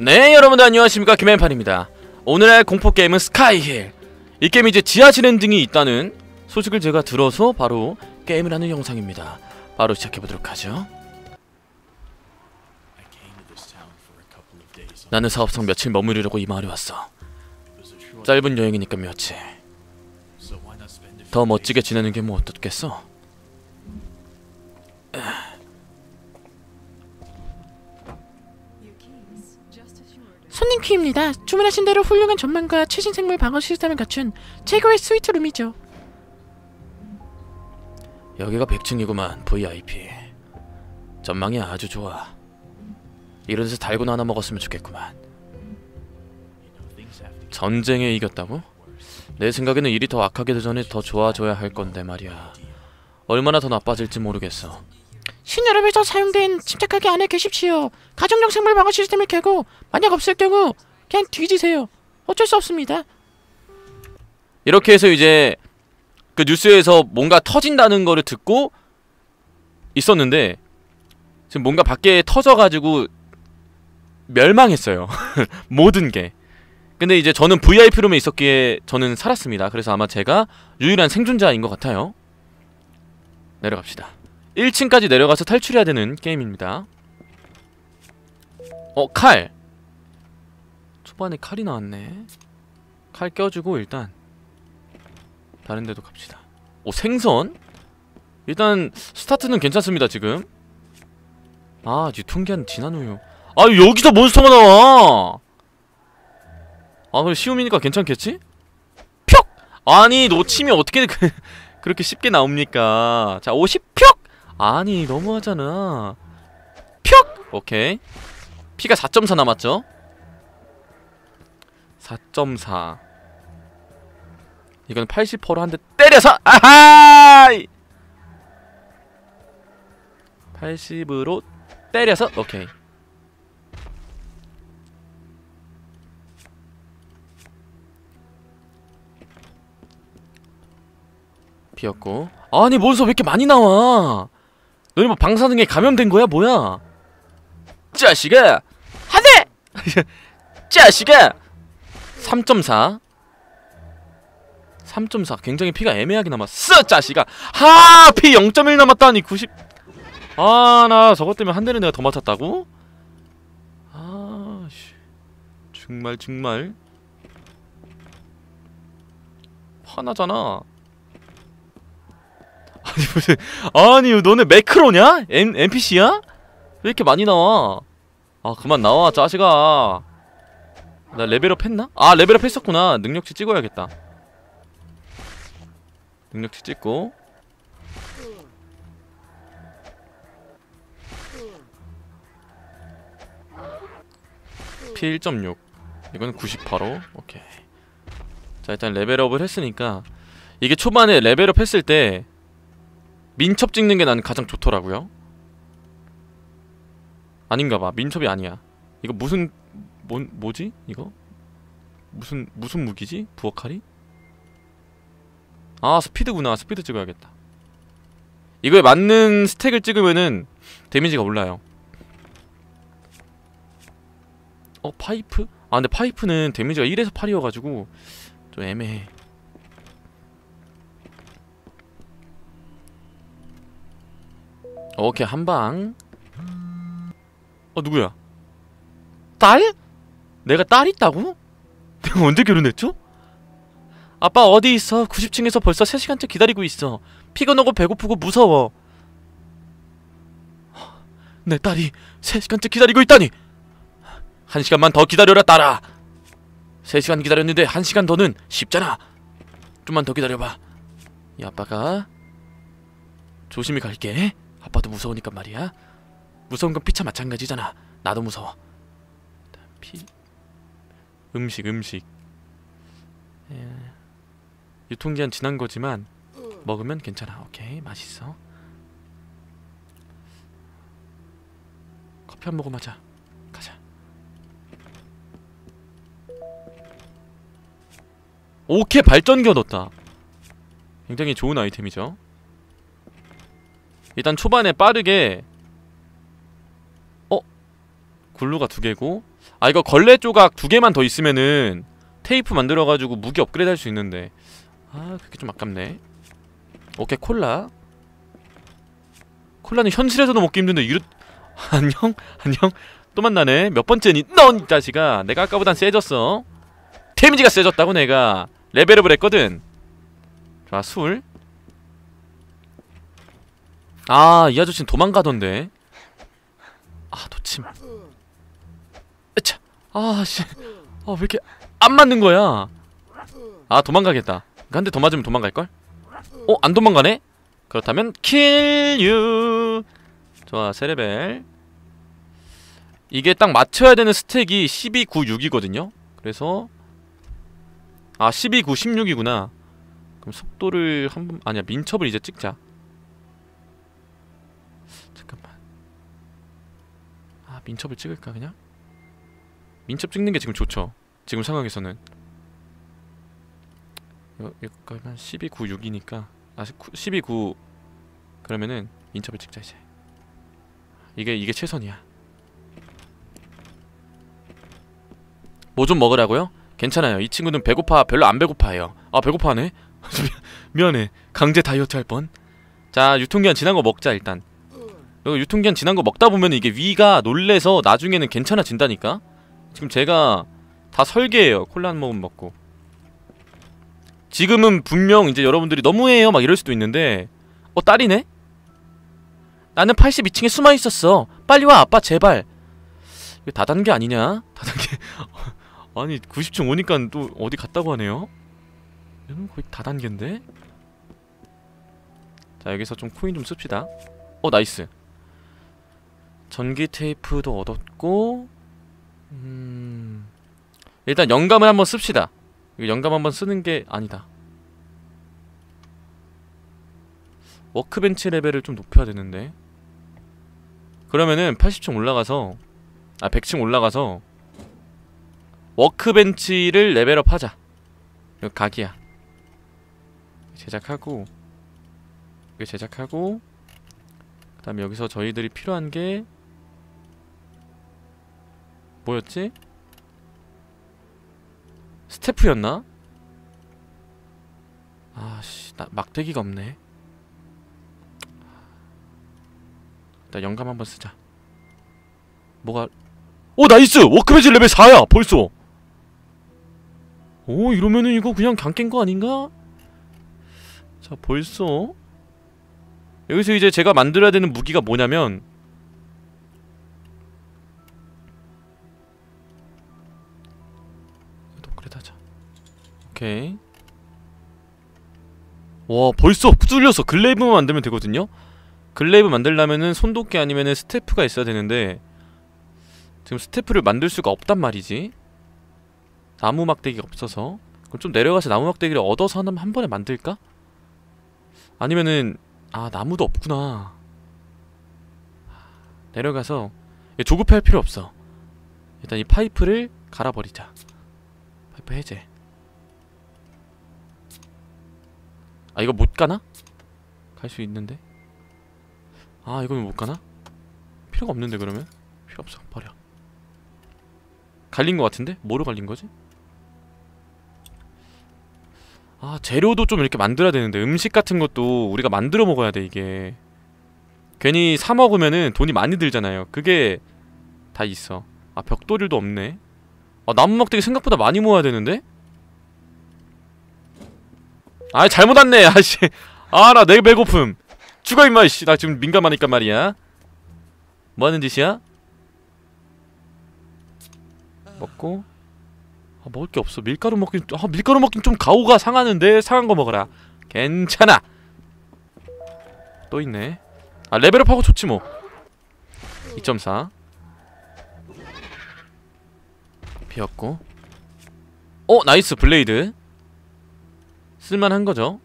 네 여러분들 안녕하십니까? 김앤판입니다. 오늘의 공포게임은 스카이힐. 이 게임이 이제 지하실행 등이 있다는 소식을 제가 들어서 바로 게임을 하는 영상입니다. 바로 시작해보도록 하죠. 나는 사업상 며칠 머무르려고 이 마을에 왔어. 짧은 여행이니까 며칠. 더 멋지게 지내는 게 뭐 어떻겠어? 손님 큐입니다. 주문하신 대로 훌륭한 전망과 최신 생물 방어 시스템을 갖춘 최고의 스위트룸이죠. 여기가 100층이구만 VIP 전망이 아주 좋아 이런 데서 달고나 하나 먹었으면 좋겠구만 전쟁에 이겼다고? 내 생각에는 일이 더 악하게 되전에 더 좋아져야 할 건데 말이야 얼마나 더 나빠질지 모르겠어 신여름에서 사용된 침착하게 안에 계십시오. 가정용 생물 방어 시스템을 켜고 만약 없을 경우 그냥 뒤지세요. 어쩔 수 없습니다. 이렇게 해서 이제 그 뉴스에서 뭔가 터진다는 거를 듣고 있었는데 지금 뭔가 밖에 터져가지고 멸망했어요 모든 게 근데 이제 저는 VIP룸에 있었기에 저는 살았습니다 그래서 아마 제가 유일한 생존자인 것 같아요 내려갑시다 1층까지 내려가서 탈출해야 되는 게임입니다. 어 칼! 초반에 칼이 나왔네. 칼 껴주고 일단 다른 데도 갑시다. 오 생선? 일단 스타트는 괜찮습니다 지금. 아 유통기한 지난 후요. 아 여기서 몬스터가 나와! 아 그래 쉬움이니까 괜찮겠지? 표! 아니 놓치면 어떻게 그, 그렇게 쉽게 나옵니까? 자 50표 아니 너무하잖아. 표 오케이. 피가 4.4 남았죠? 4.4 이건 80%로 한 대 때려서! 아하이! 80으로 때려서! 오케이. 비었고. 아니 몬스터 왜 이렇게 많이 나와 너네 뭐 방사능에 감염된 거야 뭐야? 짜식아! 한대 짜식아! 3.4 3.4 굉장히 피가 애매하게 남았어 짜식아. 하 피 0.1 남았다니 90 아 나 저것 때문에 한 대는 내가 더 맞췄다고? 아씨. 정말 정말. 화나잖아 아니 무슨 아니 너네 매크로냐? N, NPC야? 왜 이렇게 많이 나와? 아 그만 나와 짜식아. 나 레벨업 했나? 아 레벨업 했었구나. 능력치 찍어야겠다. 능력치 찍고. 피 1.6 이건 98호? 오케이. 자 일단 레벨업을 했으니까 이게 초반에 레벨업 했을 때 민첩 찍는 게 나는 가장 좋더라고요 아닌가 봐 민첩이 아니야 이거 무슨 뭐, 뭐지 이거? 무슨 무슨 무기지? 부엌칼이? 아 스피드구나 스피드 찍어야겠다 이거에 맞는 stat을 찍으면은 데미지가 올라요 어 파이프? 아 근데 파이프는 데미지가 1에서 8이어가지고 좀 애매해 오케이 한방 어 누구야? 딸? 내가 딸 있다고? 내가 언제 결혼했죠? 아빠 어디 있어? 90층에서 벌써 3시간째 기다리고 있어 피가 나고 배고프고 무서워 내 딸이 3시간째 기다리고 있다니 한 시간만 더 기다려라 딸아 3시간 기다렸는데 한 시간 더는 쉽잖아 좀만 더 기다려봐 이 아빠가 조심히 갈게 아빠도 무서우니까 말이야. 무서운 건 피차 마찬가지잖아. 나도 무서워. 피 음식 음식. 예. 유통기한 지난 거지만 먹으면 괜찮아. 오케이 맛있어. 커피 한 모금 하자. 가자. 오케이 발전기 얻었다. 굉장히 좋은 아이템이죠 일단 초반에 빠르게 어? 글루가 두 개고? 아 이거 걸레 조각 두 개만 더 있으면은 테이프 만들어가지고 무기 업그레이드 할 수 있는데. 아 그게 좀 아깝네. 오케이 콜라. 콜라는 현실에서도 먹기 힘든데 이르 안녕? 안녕? 또 만나네. 몇 번째니? 넌 이 자식아. 내가 아까보단 세졌어. 데미지가 세졌다고 내가. 레벨업을 했거든. 좋아 술 아, 이 아저씨는 도망가던데. 아, 도침. 으차. 아, 씨. 아, 왜 이렇게 안 맞는 거야? 아, 도망가겠다. 한 대 더 맞으면 도망갈걸? 어, 안 도망가네? 그렇다면 kill. 좋아, 세레벨. 이게 딱 맞춰야 되는 스택이 12, 9, 6이거든요. 그래서 아, 12, 9, 16이구나. 그럼 속도를 한번 아니야, 민첩을 이제 찍자. 잠깐만. 아 민첩을 찍을까 그냥? 민첩 찍는 게 지금 좋죠. 지금 상황에서는. 그러면 12, 9, 6이니까 아 12, 9 그러면은 민첩을 찍자 이제. 이게 이게 최선이야. 뭐 좀 먹으라고요? 괜찮아요. 이 친구는 배고파 별로 안 배고파해요. 아 배고파하네. 미안해. 강제 다이어트 할 뻔. 자 유통기한 지난 거 먹자 일단. 이거 유통기한 지난 거 먹다 보면 이게 위가 놀래서 나중에는 괜찮아진다니까? 지금 제가 다 설계해요. 콜라 한 모금 먹고. 지금은 분명 이제 여러분들이 너무해요 막 이럴 수도 있는데 어 딸이네? 나는 82층에 숨어 있었어. 빨리 와 아빠 제발. 이거 다단계 아니냐? 다단계. 아니 90층 오니까 또 어디 갔다고 하네요. 얘는 거의 다단계인데. 자 여기서 좀 코인 좀 씁시다. 어 nice. 전기 테이프도 얻었고 음... 일단 영감을 한번 씁시다. 영감 한번 쓰는 게 아니다. workbench 레벨을 좀 높여야 되는데. 그러면은 80층 올라가서 아 100층 올라가서 워크벤치를 레벨업 하자. 이거 각이야. 제작하고 이거 제작하고 그 다음에 여기서 저희들이 필요한 게 뭐였지? 스태프였나? 아씨 나 막대기가 없네 일단 영감 한번 쓰자 뭐가 오 nice! workbench 레벨 4야 벌써 오 이러면은 이거 그냥 걍 깬거 아닌가? 자 벌써 여기서 이제 제가 만들어야 되는 무기가 뭐냐면 오케이. 와 벌써 뚫렸어 glaive만 만들면 되거든요? glaive 만들려면은 손도끼 아니면은 staff가 있어야 되는데 지금 staff를 만들 수가 없단 말이지. 나무 막대기가 없어서. 그럼 좀 내려가서 나무 막대기를 얻어서 하나 한 번에 만들까? 아니면은 아 나무도 없구나. 내려가서 조급할 필요 없어. 일단 이 파이프를 갈아버리자. 파이프 해제 아 이거 못 가나? 갈 수 있는데 아 이거는 못 가나? 필요가 없는데 그러면 필요 없어 버려 갈린 거 같은데? 뭐로 갈린 거지? 아 재료도 좀 이렇게 만들어야 되는데 음식 같은 것도 우리가 만들어 먹어야 돼 이게 괜히 사 먹으면은 돈이 많이 들잖아요 그게 다 있어 아 벽돌일도 없네 아 나무 막대기 생각보다 많이 모아야 되는데? 아 잘못 왔네 아씨 아 나 내 배고픔 죽어 임마 이씨 나 지금 민감하니까 말이야 뭐하는 짓이야? 먹고 아, 먹을 게 없어. 밀가루 먹긴 아, 밀가루 먹긴 좀 가오가 상하는데 상한 거 먹어라. 괜찮아. 또 있네. 아 레벨업하고 좋지 뭐. 2.4 비었고. 어 nice blade. 쓸만한 거죠.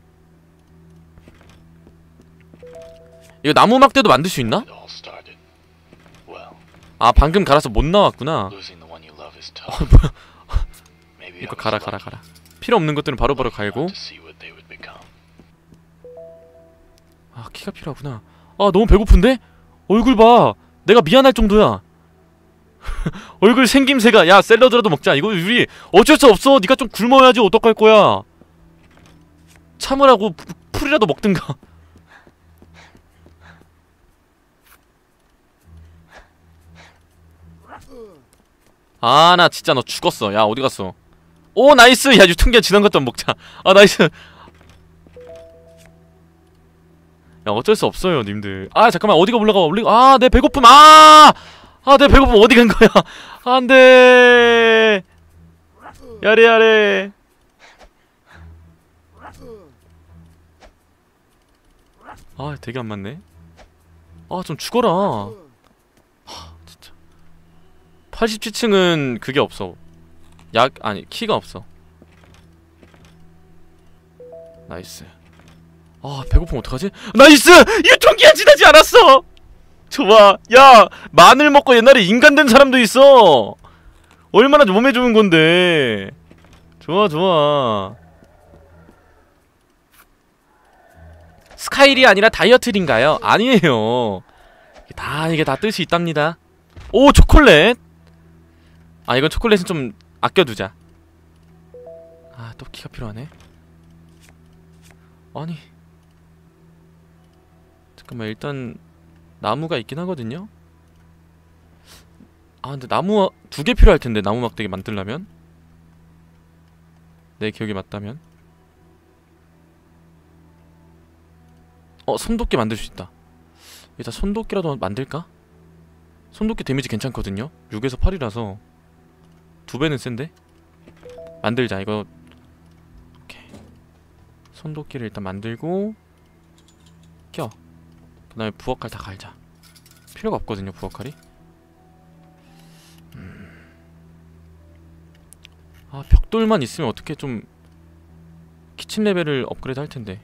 이거 나무 막대도 만들 수 있나? 아 방금 갈아서 못 나왔구나. 어 이거 가라 lucky. 가라. 필요 없는 것들은 바로바로 Lucky 갈고. 아 키가 필요하구나 아 너무 배고픈데? 얼굴 봐 내가 미안할 정도야 얼굴 생김새가 야 샐러드라도 먹자 이거 우리 어쩔 수 없어 네가 좀 굶어야지 어떡할 거야 참으라고 푸- 풀이라도 먹든가. 아 나 진짜 너 죽었어. 야 어디 갔어? 오 nice! 야 유통기한 지난 것도 먹자. 아 nice! 야 어쩔 수 없어요 님들. 아 잠깐만 어디가 올라가? 올리가 아내 배고픔! 아! 아, 내 배고픔 어디 간 거야? 안 돼. 야래 야래. 아, 되게 안 맞네. 아, 좀 죽어라. 하, 진짜. 87층은 그게 없어. 약 아니, 키가 없어. nice. 아, 배고프면 어떡하지? nice! 유통기한 지나지 않았어! 좋아. 야, 마늘 먹고 옛날에 인간 된 사람도 있어. 얼마나 몸에 좋은 건데. 좋아, 좋아. 스카이힐이 아니라 다이어트인가요? 아니에요. 다 이게 다 뜻이 있답니다. 오, 초콜릿. 아, 이건 초콜릿은 좀 아껴두자. 아, 또 키가 필요하네. 아니. 잠깐만, 일단 나무가 있긴 하거든요. 아 근데 나무 두 개 필요할 텐데 나무 막대기 만들려면 내 기억이 맞다면 어 손도끼 만들 수 있다. 일단 손도끼라도 만들까? 손도끼 데미지 괜찮거든요. 6에서 8이라서 두 배는 센데 만들자 이거 오케이 손도끼를 일단 만들고 껴. 그 다음에 부엌칼 다 갈자 필요가 없거든요 부엌칼이 음. 아 벽돌만 있으면 어떻게 좀 키친 레벨을 업그레이드 할 텐데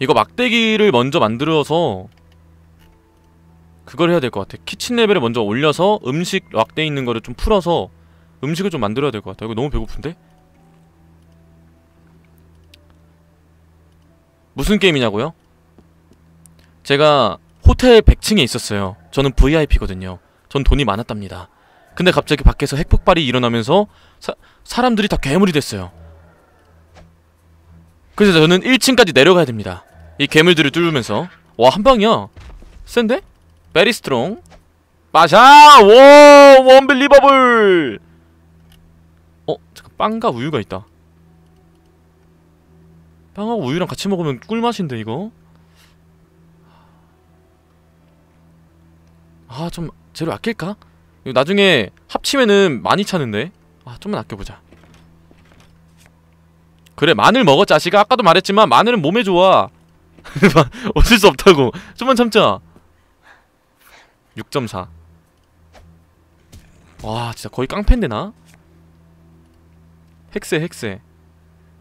이거 막대기를 먼저 만들어서 그걸 해야 될 것 같아 키친 레벨을 먼저 올려서 음식 막대 있는 거를 좀 풀어서 음식을 좀 만들어야 될 것 같아 이거 너무 배고픈데? 무슨 게임이냐고요? 제가 호텔 100층에 있었어요. 저는 VIP거든요. 전 돈이 많았답니다. 근데 갑자기 밖에서 핵폭발이 일어나면서 사, 사람들이 다 괴물이 됐어요. 그래서 저는 1층까지 내려가야 됩니다. 이 괴물들을 뚫으면서 와 한방이야. 센데? very strong. 빠샤! 워! unbelievable! 어? 잠깐 빵과 우유가 있다. 빵하고 우유랑 같이 먹으면 꿀맛인데 이거 아 좀 재료 아낄까? 이거 나중에 합치면은 많이 차는데 아 좀만 아껴보자 그래 마늘 먹어 자식아. 아까도 말했지만 마늘은 몸에 좋아. 어쩔 수 없다고. 좀만 참자. 6.4와 진짜 거의 깡패인데 나? 헥세 헥세.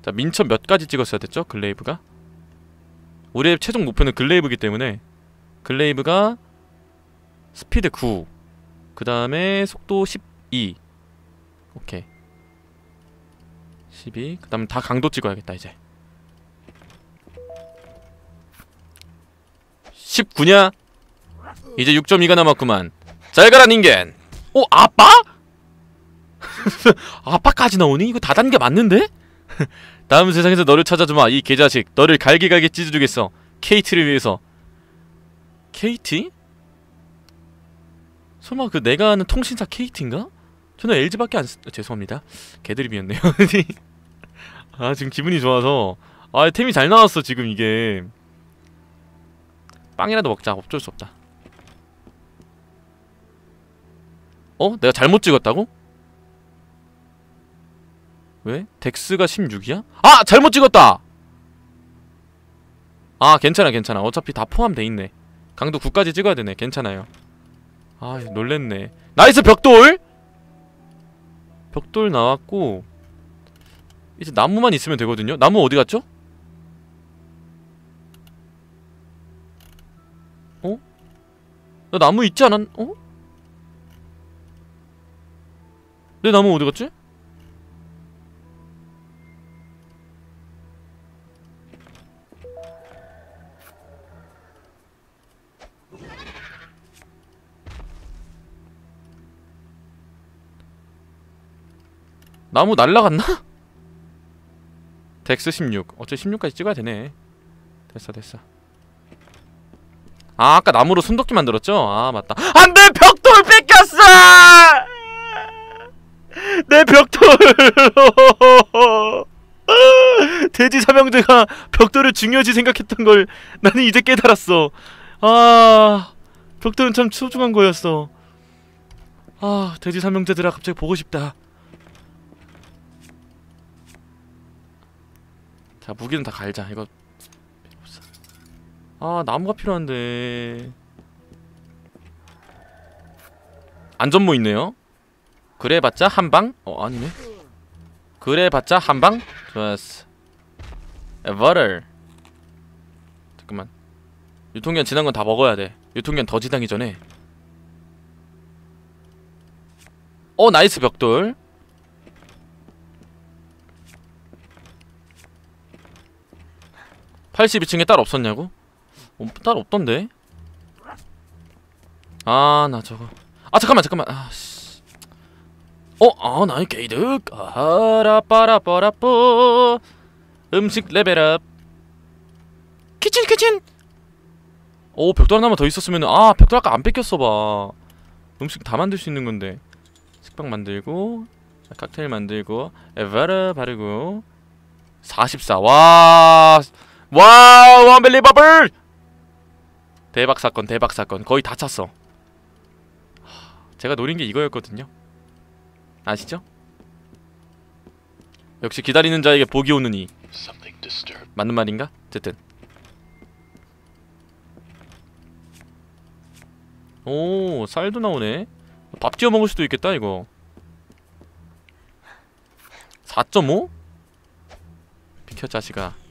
자 민첩 몇 가지 찍었어야 됐죠? 글레이브가? 우리의 최종 목표는 글레이브이기 때문에 글레이브가 스피드 9그 다음에 속도 12 오케이 12 그 다음에 다 강도 찍어야겠다 이제 19냐? 이제 6.2가 남았구만 잘 가라 닌겐 오 아빠? 아빠까지 나오니? 이거 다단계 맞는데? 다음 세상에서 너를 찾아주마 이 개자식 너를 갈기갈기 찢어주겠어 케이트를 위해서 케이티? 설마 그 내가 아는 통신사 케이티인가? 저는 LG밖에 안 쓰... 죄송합니다 개드립이었네요 아 지금 기분이 좋아서 아 템이 잘 나왔어 지금 이게 빵이라도 먹자 어쩔 수 없다 어? 내가 잘못 찍었다고? 왜? 덱스가 16이야? 아! 잘못 찍었다! 아 괜찮아 괜찮아 어차피 다 포함돼 있네 강도 9까지 찍어야 되네 괜찮아요 아 놀랬네 nice 벽돌! 벽돌 나왔고 이제 나무만 있으면 되거든요? 나무 어디 갔죠? 어? 나 나무 있지 않았.. 어? 내 나무 어디 갔지? 나무 날라갔나? dex 16 어차피 16까지 찍어야 되네. 됐어 됐어. 아 아까 나무로 손도끼 만들었죠? 아 맞다. 안돼! 벽돌 뺏겼어! 내 벽돌! 돼지 삼형제가 벽돌을 중요시 생각했던 걸 나는 이제 깨달았어. 아 벽돌은 참 소중한 거였어. 아 돼지 삼형제들아 갑자기 보고 싶다 자 무기는 다 갈자. 이거 아 나무가 필요한데. 안전모 있네요. 그래봤자 한방? 어 아니네. 그래봤자 한방? 좋았어. 에버를 잠깐만. 유통기한 지난 건 다 먹어야 돼. 유통기한 더 지나기 전에. 어 nice 벽돌 82층에 딸 없었냐고? 어, 딸 없던데? 아, 나 저거. 아, 잠깐만, 잠깐만. 아, 씨. 어, 아, nice 개이득. 아라빠라빠라뽀. 음식 level up. Kitchen kitchen 오, 벽돌 하나만 더 있었으면 아, 벽돌 아까 안 뺏겼어 봐. 음식 다 만들 수 있는 건데. 식빵 만들고 칵테일 만들고 에바르 바르고 44. 와. Wow, unbelievable! 대박 사건, 대박 사건. 거의 다 찼어. 하, 제가 노린 게 이거였거든요. 아시죠? 역시 기다리는 자에게 복이 오느니. 맞는 말인가? 어쨌든. 오, 쌀도 나오네. 밥 지어 먹을 수도 있겠다, 이거. 4.5? 비켜 자식아.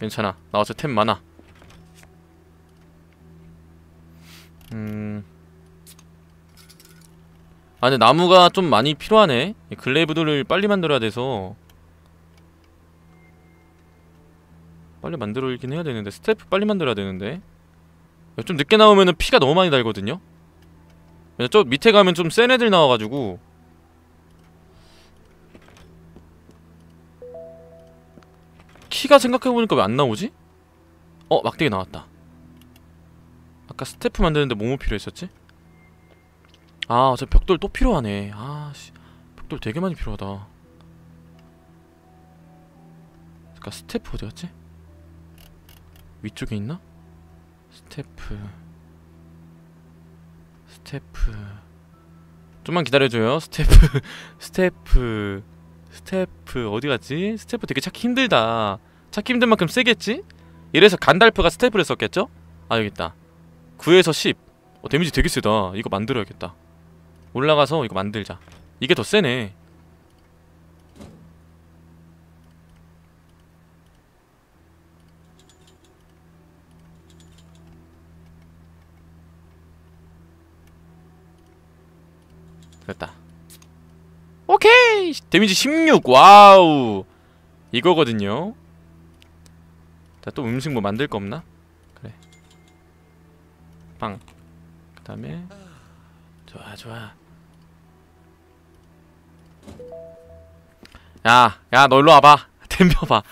괜찮아. 나 어차피 템 많아. 음. 아 근데 나무가 좀 많이 필요하네. 이 글레이브들을 빨리 만들어야 돼서 빨리 만들어야긴 해야 되는데 스태프 빨리 만들어야 되는데 좀 늦게 나오면은 피가 너무 많이 달거든요. 저 밑에 가면 좀 센 애들 나와가지고 키가 생각해보니까 왜 안 나오지? 어 막대기 나왔다. 아까 스태프 만드는데 뭐뭐 필요했었지? 아, 저 벽돌 또 필요하네. 아, 씨. 벽돌 되게 많이 필요하다. 잠깐 스태프 어디 갔지? 위쪽에 있나? 스태프. 스태프. 좀만 기다려줘요. 스태프. 스태프. 스태프 어디 갔지? 스태프 되게 찾기 힘들다. 찾기 힘든 만큼 세겠지? 이래서 간달프가 스태프를 썼겠죠? 아 여기 있다. 9에서 10. 어, 데미지 되게 세다. 이거 만들어야겠다. 올라가서 이거 만들자. 이게 더 세네. 됐다. 오케이 데미지 16. Wow. 이거거든요. 자, 또 음식 뭐 만들 거 없나? 그래. 빵. 그 다음에 좋아, 좋아. 야, 야, 너 일로 와봐. 덤벼봐.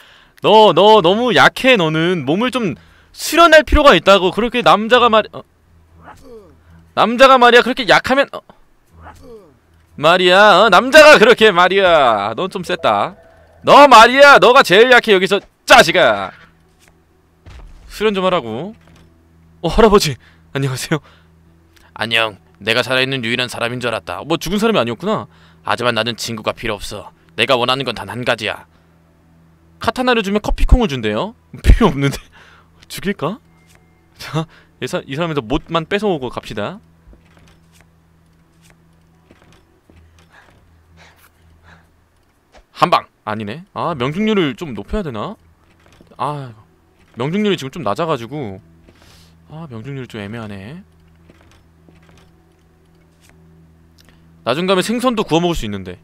너, 너 너무 약해. 너는 몸을 좀 수련할 필요가 있다고. 그렇게 남자가 말, 어. 남자가 말이야. 그렇게 약하면, 어. 말이야. 어? 남자가 그렇게 말이야. 넌 좀 셌다. 너 말이야. 너가 제일 약해 여기서 짜식아. 수련 좀 하라고. 어, 할아버지. 안녕하세요. 안녕. 내가 살아있는 유일한 사람인 줄 알았다. 뭐 죽은 사람이 아니었구나. 하지만 나는 친구가 필요 없어. 내가 원하는 건 단 한 가지야. 카타나를 주면 커피콩을 준대요. 필요 없는데 죽일까? 자, 이, 사람에서 못만 뺏어오고 갑시다. 한 방. 아니네. 아 명중률을 좀 높여야 되나? 아 명중률이 지금 좀 낮아가지고 아 명중률 좀 애매하네. 나중 가면 생선도 구워 먹을 수 있는데.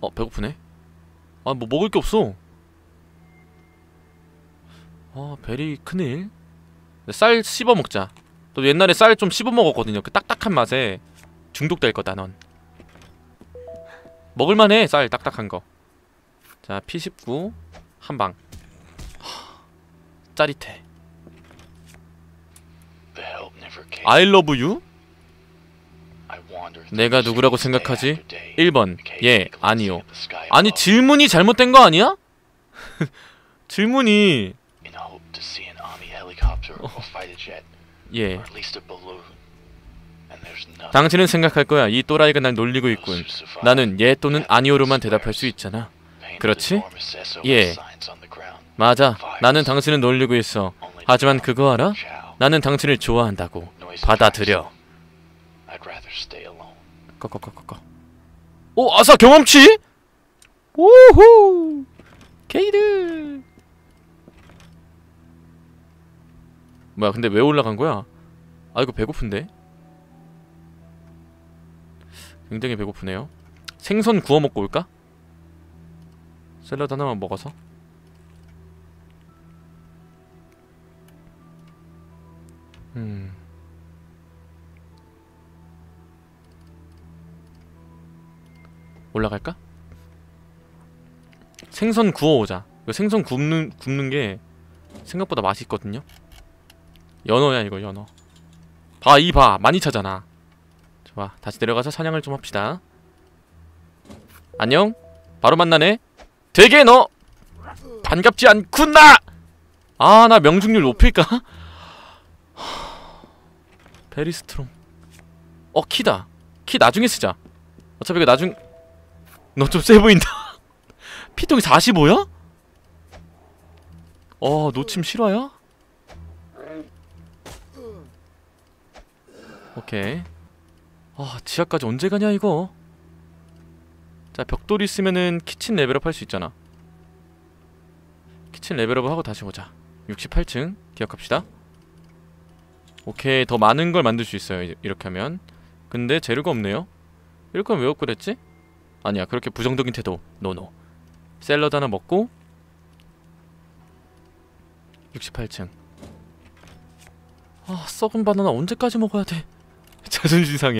어 배고프네. 아 뭐 먹을 게 없어. 아 베리 큰일. 쌀 씹어 먹자. 또 옛날에 쌀 좀 씹어 먹었거든요. 그 딱딱한 맛에 중독될 거다 넌. 먹을만해 쌀 딱딱한 거. 자 P19 한 방. 하, 짜릿해. Wandered through 내가 누구라고 생각하지? after day, 1번. occasionally 예, 아니요. 아니 질문이 잘못된 거 아니야? 질문이 예. 당신은 생각할 거야. 이 또라이가 날 놀리고 있군. 나는 예 또는 아니오로만 대답할 수 있잖아. 그렇지? 예. 맞아. 나는 당신을 놀리고 있어. 하지만 그거 알아? 나는 당신을 좋아한다고. 받아들여. 꺼꺼꺼꺼꺼. 오 아싸 경험치? 오호. 게이드. 뭐야 근데 왜 올라간 거야? 아 이거 배고픈데. 굉장히 배고프네요. 생선 구워 먹고 올까? 샐러드 하나만 먹어서. 음. 올라갈까? 생선 구워오자. 생선 굽는 굽는 게 생각보다 맛있거든요. 연어야 이거 연어. 봐 이 봐 많이 차잖아. 좋아 다시 내려가서 사냥을 좀 합시다. 안녕. 바로 만나네. 되게 너 반갑지 않구나. 아 나 명중률 높일까? Very strong. 어 키다. 키 나중에 쓰자. 어차피 그 나중 너 좀 세 보인다. 피통이 45야? 어, 노침 실화야? 오케이. 아, 지하까지 언제 가냐 이거? 자, 벽돌 있으면은 kitchen level up 할 수 있잖아. Kitchen level up을 하고 다시 오자. 68층 기억합시다. 오케이, 더 많은 걸 만들 수 있어요. 이- 이렇게 하면. 근데 재료가 없네요. 이럴 거면 왜 업그레이드했지? 아니야 그렇게 부정적인 태도 no no 샐러드 하나 먹고 68층 아 썩은 바나나 언제까지 먹어야 돼 자존심 상해